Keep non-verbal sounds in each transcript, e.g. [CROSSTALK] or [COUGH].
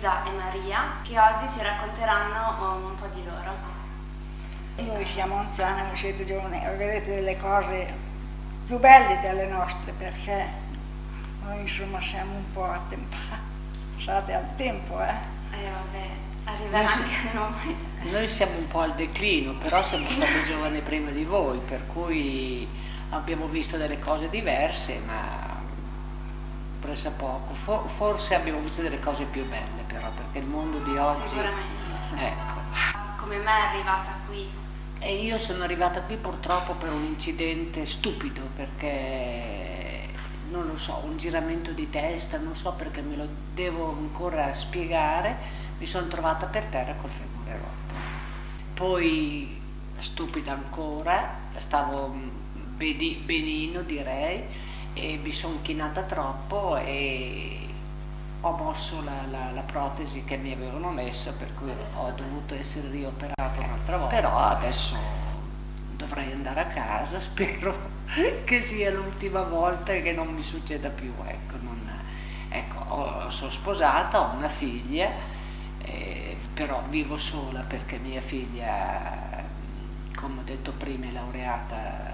Luisa e Maria, che oggi ci racconteranno un po' di loro. Noi siamo anziani, voi siete giovani, avrete delle cose più belle delle nostre perché noi insomma siamo un po' attempati, state al tempo, eh? Eh vabbè, arriverà Noi anche a noi. [LAUGHS] Noi siamo un po' al declino, però siamo stati giovani prima di voi, per cui abbiamo visto delle cose diverse, ma pressa poco. For- forse abbiamo visto delle cose più belle, però, perché il mondo di oggi... Sicuramente. Ecco. Come me è arrivata qui? E io sono arrivata qui purtroppo per un incidente stupido, perché non lo so, un giramento di testa, non so perché me lo devo ancora spiegare, mi sono trovata per terra col femore rotto. Poi, stupida ancora, stavo beni- benino direi, e mi sono chinata troppo e ho mosso la, la- la protesi che mi avevano messa, per cui ho dovuto essere rioperata un'altra volta. Però adesso dovrei andare a casa, [LAUGHS] spero che sia l'ultima volta e che non mi succeda più. Ecco, non- ecco, sono sposata, ho una figlia, eh, però vivo sola perché mia figlia, come ho detto prima, è laureata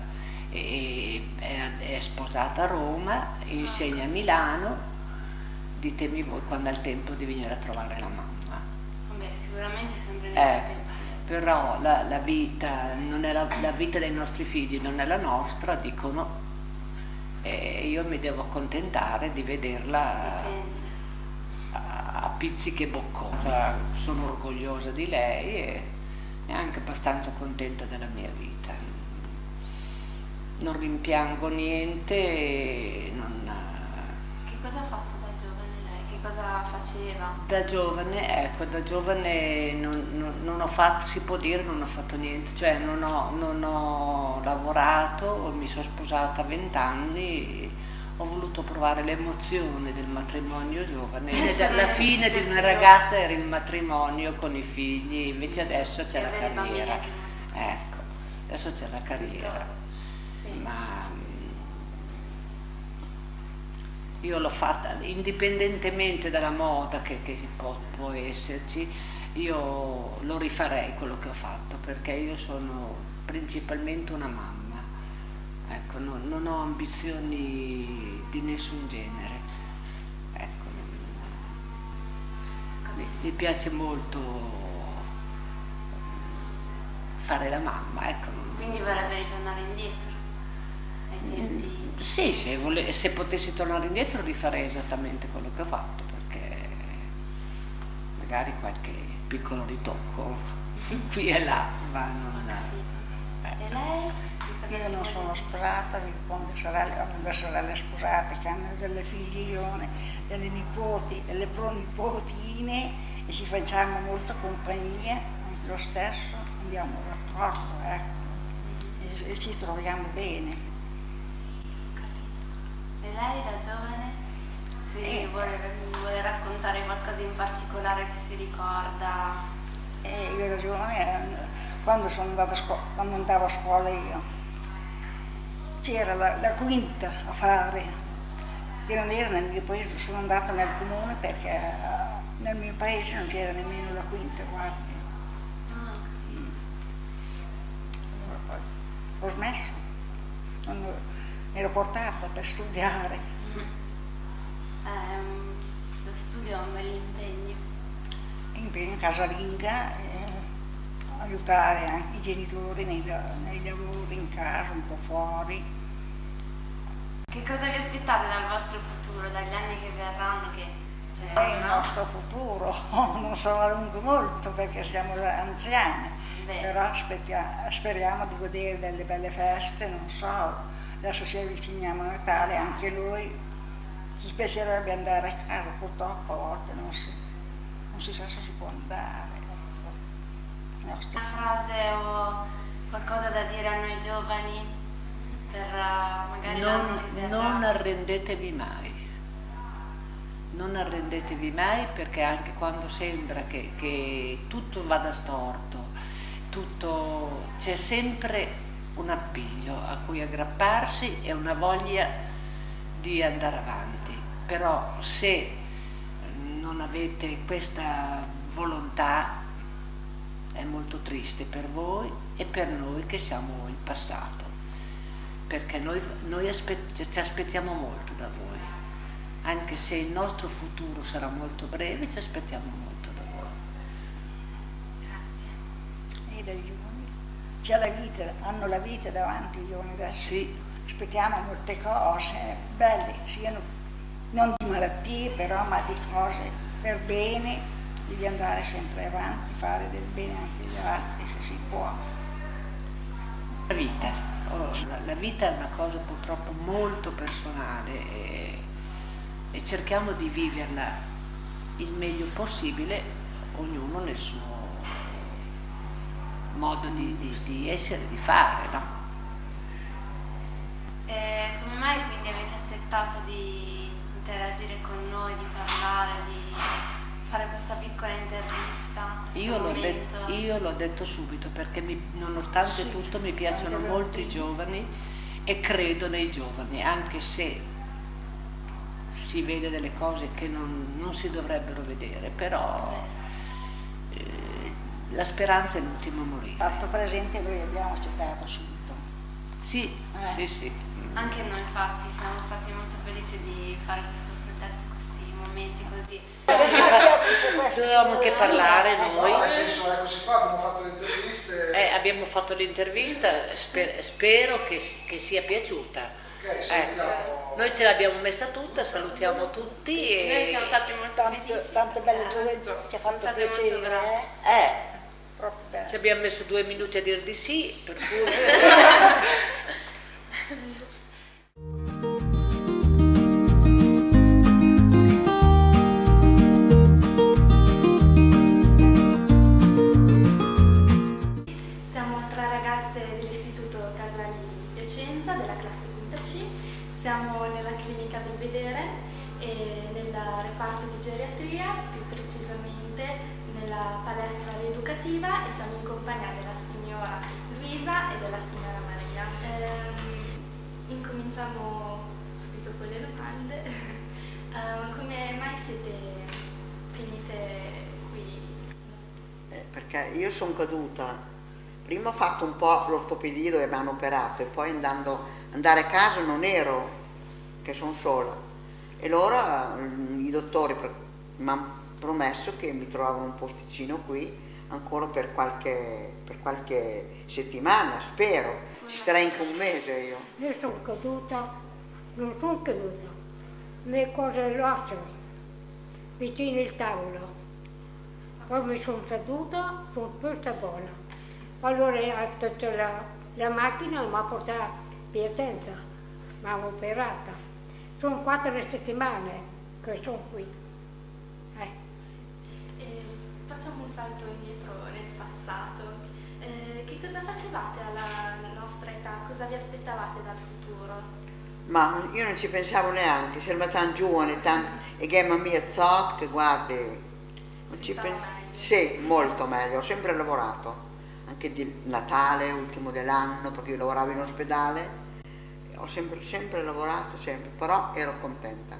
e è, è sposata a Roma, insegna a Milano. Ditemi voi quando è il tempo di venire a trovare la mamma. Vabbè, sicuramente sempre nei Eh, però la, la vita non è la, la vita dei nostri figli non è la nostra, dicono, e io mi devo accontentare di vederla a, a pizzichi e boccosa. Sono orgogliosa di lei e, e anche abbastanza contenta della mia vita. Non rimpiango niente, e non, Che cosa ha fatto da giovane lei? Che cosa faceva? Da giovane, ecco, da giovane non, non- non ho fatto, si può dire, non ho fatto niente, cioè non ho, non ho lavorato, mi sono sposata a 20 anni, ho voluto provare l'emozione del matrimonio giovane, alla fine di una ragazza era il matrimonio con i figli, invece adesso c'è la carriera. Ecco, adesso c'è la carriera. Ma mm, io l'ho fatta indipendentemente dalla moda che, che può, può esserci, io lo rifarei quello che ho fatto perché io sono principalmente una mamma, ecco, non, non ho ambizioni di nessun genere. Ecco, non- mi, mi piace molto fare la mamma, ecco, Quindi vorrebbe ritornare indietro. Sì, se, vole- se potessi tornare indietro rifarei esattamente quello che ho fatto, perché magari qualche piccolo ritocco qui e là, ma Ho non... capito. eh. E lei? Io non sono sposata, vivo con le sorelle, ho due sorelle sposate che hanno delle figlione, delle nipoti, delle pronipotine e ci facciamo molta compagnia, anche lo stesso, andiamo d'accordo, ecco, e, e ci troviamo bene. E lei da giovane? Se Eh. vuole, vuole raccontare qualcosa in particolare che si ricorda? E io ero giovane, eh, quando, sono andata a scuola, quando andavo a scuola io, c'era la, la quinta a fare, che non era nel mio paese, sono andata nel comune perché eh, nel mio paese non c'era nemmeno la quinta, guardi. Ah, poi ho smesso, non mi ero portata per studiare. Ehm, lo studio è un bel impegno. impegno casalinga, eh, aiutare anche i genitori nei, nei lavori in casa, un po' fuori. Che cosa vi aspettate dal vostro futuro, dagli anni che verranno? Che È il nostro futuro, [LAUGHS] non sarà lungo molto perché siamo anziane, Beh. però aspettia- speriamo di godere delle belle feste, non so, adesso ci avviciniamo a Natale, anche noi ci piacerebbe andare a casa, purtroppo a volte non si, non si sa se si può andare. ecco. Una frase o qualcosa da dire a noi giovani per eh, magari l'anno Non, che verrà? non arrendetevi mai, non arrendetevi mai perché anche quando sembra che, che tutto vada storto, tutto, c'è sempre un appiglio a cui aggrapparsi e una voglia di andare avanti. Però se non avete questa volontà è molto triste per voi e per noi che siamo in passato, perché noi, noi aspet ci aspettiamo molto da voi, anche se il nostro futuro sarà molto breve, ci aspettiamo molto da voi. Grazie. C'è la vita, hanno la vita davanti i giovani adesso. Sì, Aspettiamo molte cose belle, siano non di malattie però, ma di cose per bene, devi andare sempre avanti, fare del bene anche agli altri se si può. la vita. Oh, la, la vita è una cosa purtroppo molto personale e, e cerchiamo di viverla il meglio possibile, ognuno nel suo modo di, di- di essere, di fare, no? E come mai quindi avete accettato di interagire con noi, di parlare, di fare questa piccola intervista? Io l'ho, detto, io l'ho detto subito perché mi- nonostante Sì, tutto mi piacciono molto i giovani e credo nei giovani, anche se si vede delle cose che non, non si dovrebbero vedere, però eh, la speranza è l'ultima a morire. Fatto presente noi abbiamo accettato subito. Sì, Eh. sì, sì. Anche noi infatti siamo stati molto felici di fare questo progetto, questi momenti così. Dovevamo anche parlare noi. No, nel senso, eccoci qua, abbiamo fatto le interviste. Eh, abbiamo fatto l'intervista, sper- spero che, che sia piaciuta. Ok, Ecco. salutiamo. Noi ce l'abbiamo messa tutta, salutiamo tutti e... Noi siamo stati molto Tante, felici. tante belle gioventù, ci ha fatto piacere, eh? Proprio ci abbiamo messo due minuti a dire di sì, per cui... [LAUGHS] Siamo tre ragazze dell'Istituto Casali Piacenza, della classe quinta C. Siamo nella clinica Belvedere e nel reparto di geriatria, più precisamente nella palestra rieducativa e siamo in compagnia della signora Luisa e della signora Maria. Ehm, incominciamo subito con le domande. [LAUGHS] Ehm, come mai siete finite qui? Eh, perché io sono caduta. Prima ho fatto un po' l'ortopedia dove mi hanno operato e poi andando, andare a casa non ero, che sono sola. E loro, eh, i dottori, mi hanno promesso che mi trovavano un posticino qui ancora per qualche, per qualche settimana, spero. Ci starei anche un mese io. Io sono caduta, non sono caduta, le cose l'osso, vicino il tavolo. Poi mi sono seduta su questa bolla. Allora la, la macchina mi ha portato a Piacenza, mi ha operata. Sono quattro settimane che sono qui. Facciamo un salto indietro nel passato. Eh, che cosa facevate alla nostra età? Cosa vi aspettavate dal futuro? Ma io non ci pensavo neanche, sembra tan giovane, tan... e che mamma mia zot, che guardi, non Si ci stava pen- meglio. Sì, molto meglio, ho sempre lavorato, anche di Natale, ultimo dell'anno, perché io lavoravo in ospedale, ho sempre, sempre lavorato, sempre, però ero contenta.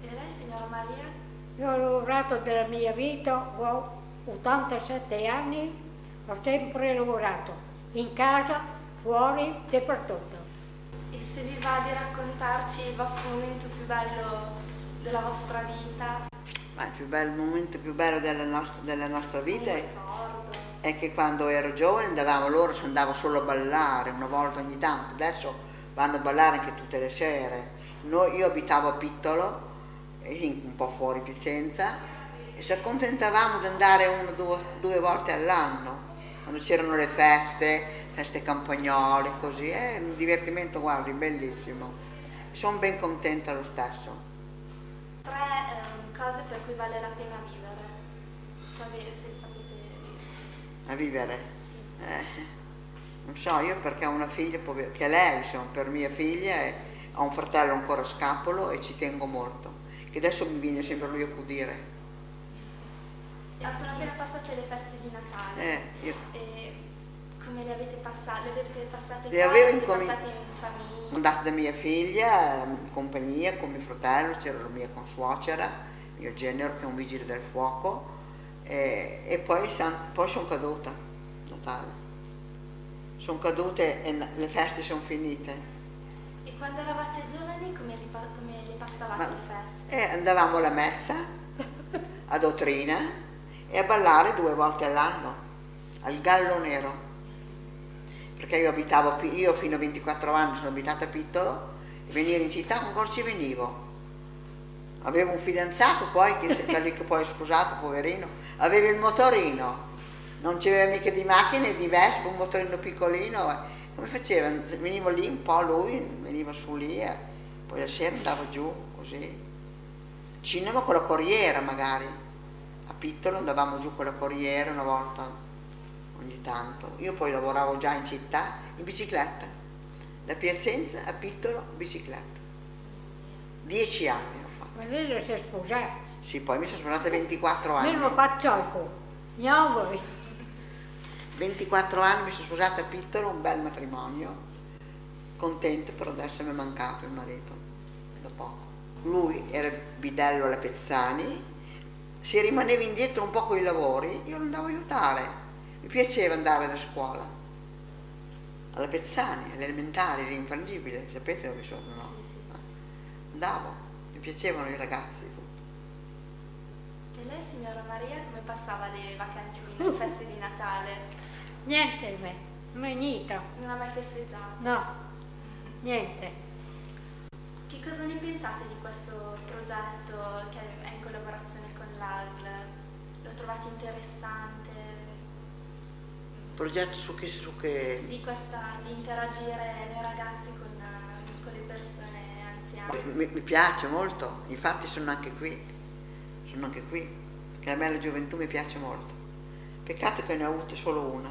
E lei, signora Maria? Io ho lavorato della mia vita, ho 87 anni, ho sempre lavorato, in casa, fuori, dappertutto. E se vi va di raccontarci il vostro momento più bello della vostra vita? Ma il, più bello, il momento più bello della nostra, della nostra vita è, è che quando ero giovane andavamo loro, si andava solo a ballare, una volta ogni tanto, adesso vanno a ballare anche tutte le sere. Noi- io abitavo a Pittolo, un po' fuori Piacenza, e ci accontentavamo di andare uno o due, due volte all'anno, quando c'erano le feste, feste campagnole, così, è un divertimento, guardi, bellissimo. Sono ben contenta lo stesso. Tre ehm, cose per cui vale la pena vivere. Sape- se sapete. A vivere. Sì. Eh, non so, io perché ho una figlia, che lei, insomma, per mia figlia, e ho un fratello ancora a scapolo e ci tengo molto, che adesso mi viene sempre lui a accudire. Ah, sono appena passate le feste di Natale. Eh, io E come le avete passate? Le avete passate Le qua? avevo incomin- passate in famiglia? sono andata da mia figlia in compagnia con mio fratello, c'era la mia consuocera, mio genero che è un vigile del fuoco, e, e poi, poi sono caduta, Natale. Sono cadute e le feste sono finite. E quando eravate giovani come li, come passavate Ma, le feste? Eh, andavamo alla messa, a dottrina e a ballare due volte all'anno, al Gallo Nero. Perché io abitavo, io fino a 24 anni sono abitata a Pittolo e venire in città con cosa ci venivo? Avevo un fidanzato poi, che, quelli che poi ho sposato, poverino, aveva il motorino, non c'aveva mica di macchine, di Vespa, un motorino piccolino. Come faceva? Venivo lì un po' lui, veniva su lì e poi la sera andavo giù così. Cinema con la corriera magari. A Pittolo andavamo giù con la corriera una volta ogni tanto. Io poi lavoravo già in città in bicicletta. Da Piacenza a Pittolo bicicletta. Dieci anni ho fatto. Ma lei si è sposata? Sì, poi mi sono sposata a 24 anni. Io non faccio Gli auguri. 24 anni mi sono sposata a Pittolo, un bel matrimonio. Contenta però adesso mi è mancato il marito. Lui era bidello alla Pezzani, se rimaneva indietro un po' con i lavori, io lo andavo a aiutare. Mi piaceva andare alla scuola, alla Pezzani, all'elementare, l'infrangibile, sapete dove sono, no? Sì, sì. Andavo, mi piacevano i ragazzi. E lei, signora Maria, come passava le vacanze, le feste di Natale? Niente, me, mai niente. Non ha mai festeggiato? No, niente. Che cosa ne pensate di questo progetto che è in collaborazione con l'ASL? Lo trovate interessante? Progetto su che? Su che... Di, questa, di interagire noi ragazzi con, con le persone anziane. Mi, mi, piace molto, infatti sono anche qui, sono anche qui, perché a me la gioventù mi piace molto. Peccato che ne ho avuto solo una.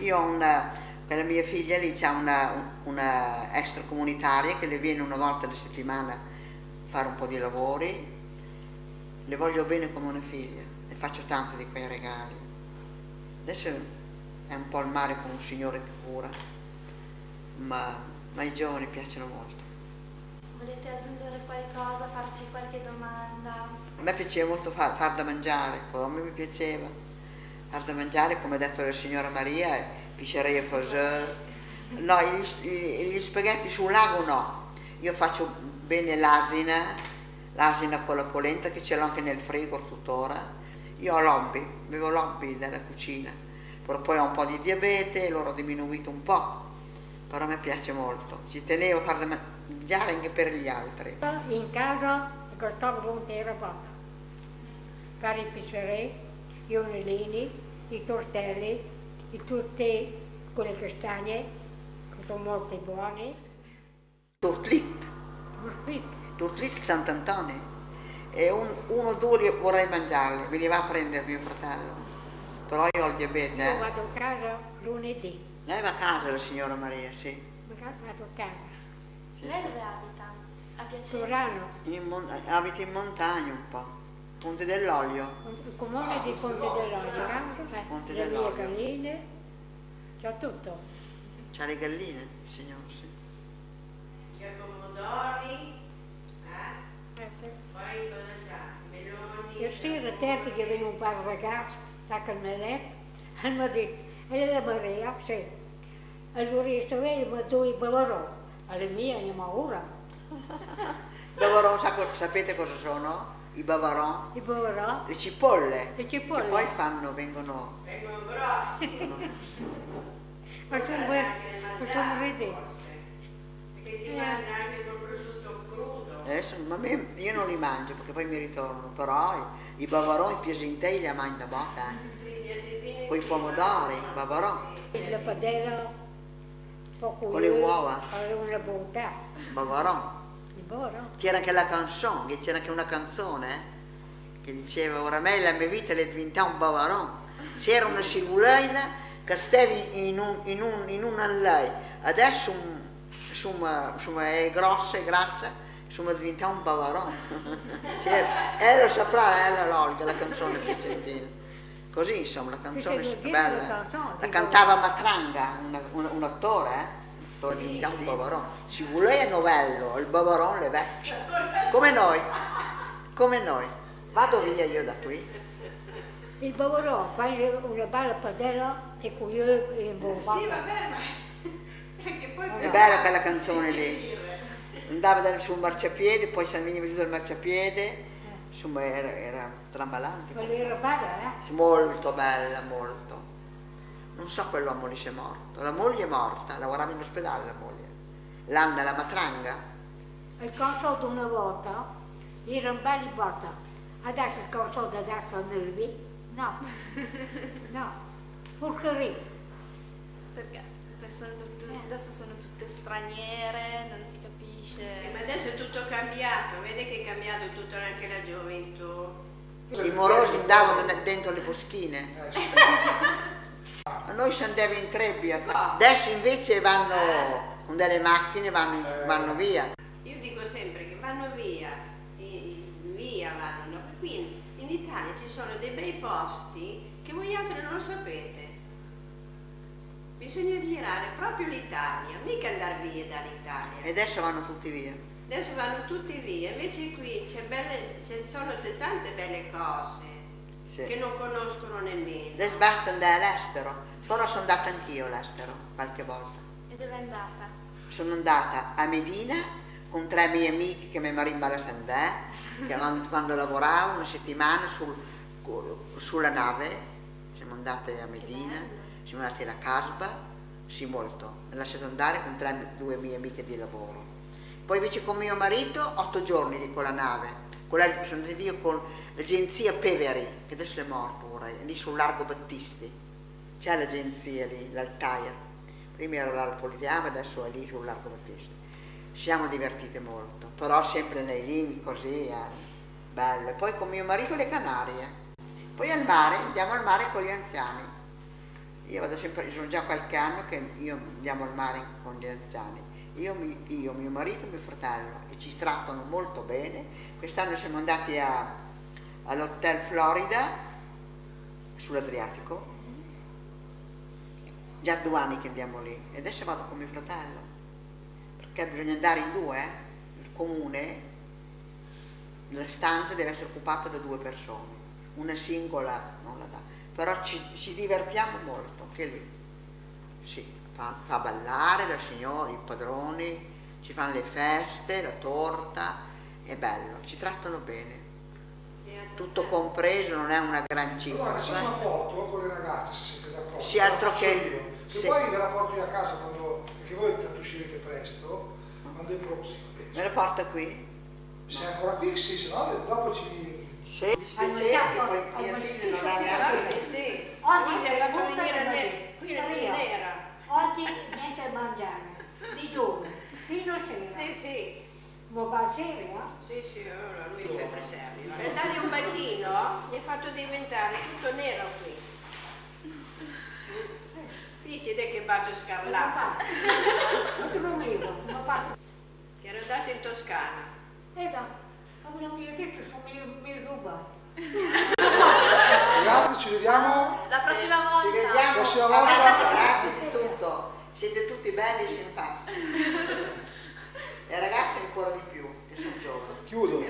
Io ho una, per la mia figlia lì c'è una, una extracomunitaria che le viene una volta alla settimana a fare un po' di lavori, le voglio bene come una figlia, le faccio tanto di quei regali. Adesso è un po' il mare con un signore che cura, ma, ma i giovani piacciono molto. Volete aggiungere qualcosa, farci qualche domanda? A me piaceva molto far, far da mangiare, come mi piaceva far da mangiare, come ha detto la signora Maria, piscerei a foseur. No, gli, gli spaghetti sul lago no. Io faccio bene l'asina, l'asina con la polenta che ce l'ho anche nel frigo tuttora. Io ho l'hobby, avevo l'hobby della cucina, però poi ho un po' di diabete, l'ho diminuito un po', però a me piace molto. Ci tenevo a far da mangiare anche per gli altri. In casa costava un terabatta, cari pizzerei, gli onellini, i tortelli, i tutti con le castagne, che sono molto buoni. Tortlit. Tortlit. Tortlit Sant'Antonio. E un, uno o due vorrei mangiarli, veniva a prendere mio fratello. Però io ho il diabete. Io vado a casa lunedì. Lei va a casa la signora Maria, sì. Vado a casa. Sì, Lei dove abita? A Piacenza? Sorano. In, abita in montagna un po'. Ponte dell'Olio. Il comune di Ponte dell'Olio, Ponte le dell'Olio. mie galline, c'ha tutto. C'ha le galline, signor, sì. C'è pomodori, eh? Eh, sì. Poi cosa c'ha? Meloni. E sera terzo che viene un par ragazzi, stacca il meletto, e mi dice, e la Maria, sì. Allora io sto vedi, ma tu i bavarò, alle mie, io ma ora. [LAUGHS] Bavarò, sapete cosa sono? I bavaron, I bavarò, le cipolle, le cipolle. che poi fanno, vengono... Vengono grossi. [LAUGHS] ma sono, ma sono ridere. Perché si mangia anche col prosciutto crudo. Adesso, ma me- io non li mangio perché poi mi ritornano, però i, i bavaron, i piesintei li mangio da botta, eh. Con i pomodori, sono- bavaron, La padella, poco Con le uova. Aveva una bontà. bavarò. C'era anche la canzone, che c'era anche una canzone eh, che diceva oramai la mia vita è diventata un bavaron. C'era una cigulaina che stavi in un, in un, in un lei, adesso un- insomma, insomma, è grossa e grassa, insomma diventa un bavaron. C'era, eh, lo saprà, eh, la Olga, la canzone piacentina. Così insomma, la canzone è bella. la cantava Matranga, una- un, un attore, eh? Diventa un bavaron. Si voleva novello, il bavaron le vecchie. Come noi. come noi. Vado via io da qui. Il bavorò, fai una bella padella e con io e un buon Sì, vabbè, ma È bella quella canzone lì. Andava dal- sul marciapiede, poi si veniva giù dal marciapiede, insomma era, era trambalante. Quella era bella, eh? Sì, Molto bella, molto. Non so quell'uomo lì se è morto. La moglie è morta, lavorava in ospedale la moglie. L'Anna, la matranga. Il consorte una volta era un bel botta, adesso il consorte adesso è nuovi, no, [LAUGHS] no, porcheria. Perché sono tu- adesso sono tutte straniere, non si capisce. Eh, ma adesso è tutto cambiato, vede che è cambiato tutto anche la gioventù. I morosi andavano dentro le boschine. Eh, sì. Noi si andava in trebbia. Adesso invece vanno con delle macchine, vanno, vanno via. Io dico sempre che vanno via, via vanno, no? qui in Italia ci sono dei bei posti che voi altri non lo sapete. Bisogna girare proprio l'Italia, mica andare via E dall'Italia. adesso vanno tutti via. Adesso vanno tutti via, invece qui c'è belle, ci sono tante belle cose Sì. che non conoscono nemmeno. Adesso basta andare all'estero. Però sono andata anch'io all'estero qualche volta. E dove è andata? Sono andata a Medina con tre miei amiche che mi marimba la Sandè, che [LAUGHS] quando, lavoravo una settimana sul- sulla nave, siamo andate a Medina, siamo andati alla Casba, sì molto, mi ha lasciato andare con tre, due mie amiche di lavoro. Poi invece con mio marito otto giorni lì con la nave, con la, sono andati via con l'agenzia Peveri, che adesso è ora, è lì sul largo Battisti, c'è l'agenzia lì, l'Altair. Prima ero al Politeama, adesso è lì sul largo Battisti. Siamo divertite molto, però sempre nei limiti così, eh, bello. Poi con mio marito le Canarie. Poi al mare, andiamo al mare con gli anziani. Io vado sempre, sono già qualche anno che io andiamo al mare con gli anziani. Io, io, mio marito e mio fratello e ci trattano molto bene. Quest'anno siamo andati all'Hotel Florida sull'Adriatico. Già due anni che andiamo lì e adesso vado con mio fratello perché bisogna andare in due, eh. il comune, la stanza deve essere occupata da due persone, una singola non la dà, però ci, ci divertiamo molto anche lì, sì, fa, fa ballare la signora, i padroni, ci fanno le feste, la torta, è bello, ci trattano bene, tutto compreso, non è una gran cifra. Allora facciamo una questo. foto con le ragazze se siete d'accordo. Sì, altro che- io. Che sì. poi ve la porto io a casa quando, perché voi tanto uscirete presto, quando è proprio sì, Me la porta qui? Sei ancora qui? Sì, se no dopo ci... Sì, dispiacere che poi mia figlia non ha neanche... sì, sì, Oggi ti hai fatto venire come ne- dire, qui è nera. Oggi niente a mangiare, di giorno, fino a sera. Sì, sì. Ma va a sera, eh? Sì, sì, ora lui è sempre serio. Per dargli un bacino gli hai fatto diventare tutto nero te che bacio Ma scarlatto. fa. Non te lo vedo, ma fa. Che ero andato in Toscana. Esatto, come non mi ha detto, sono mi, mi rubato. [LAUGHS] Ragazzi, ci vediamo. La prossima volta. Ci vediamo, Prossima Ciao, volta. grazie di tutto, siete tutti belli e simpatici. [LAUGHS] Le ragazze ancora di più, che sono giovani. Chiudo.